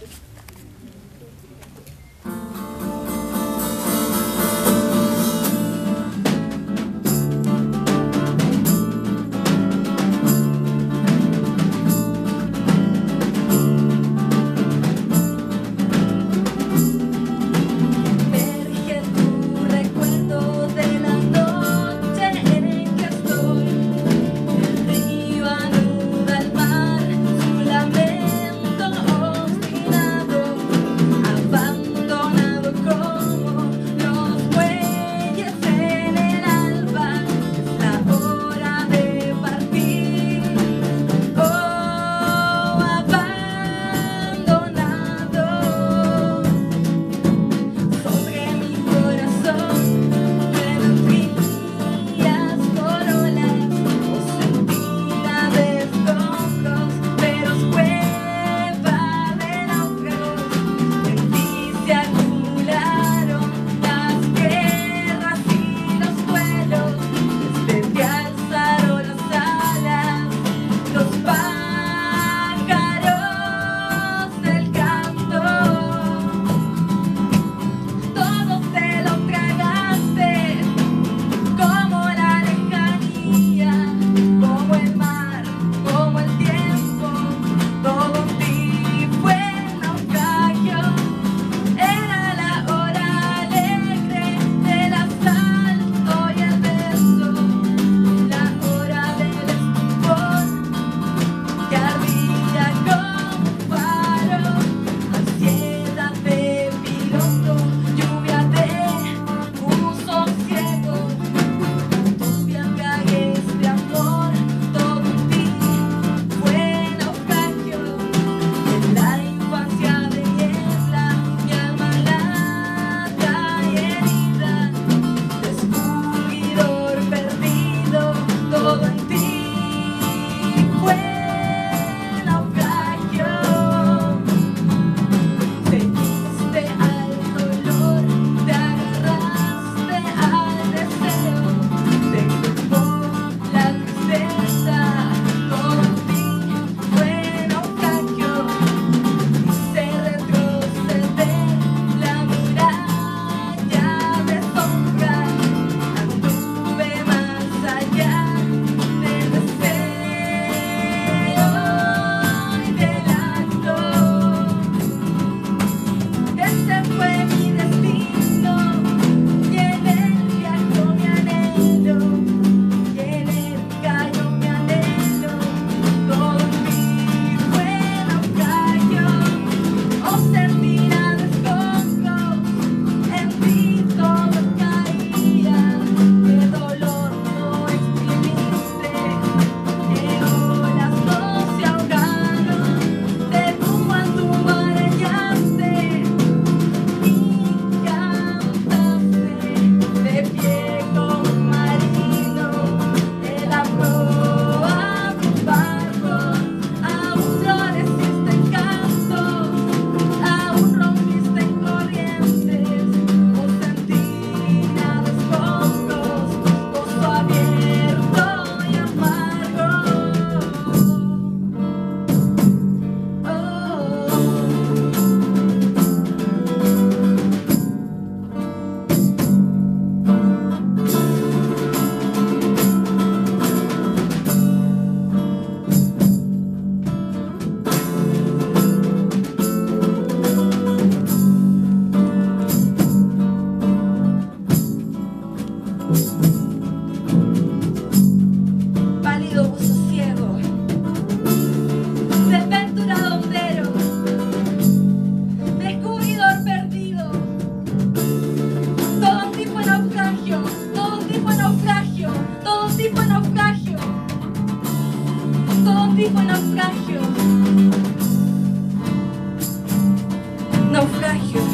God. Pálido buzo ciego, desventurado hondero, descubridor perdido, todo tipo de naufragio, todo tipo de naufragio, todo tipo de naufragio, todo tipo de naufragio. Naufragio.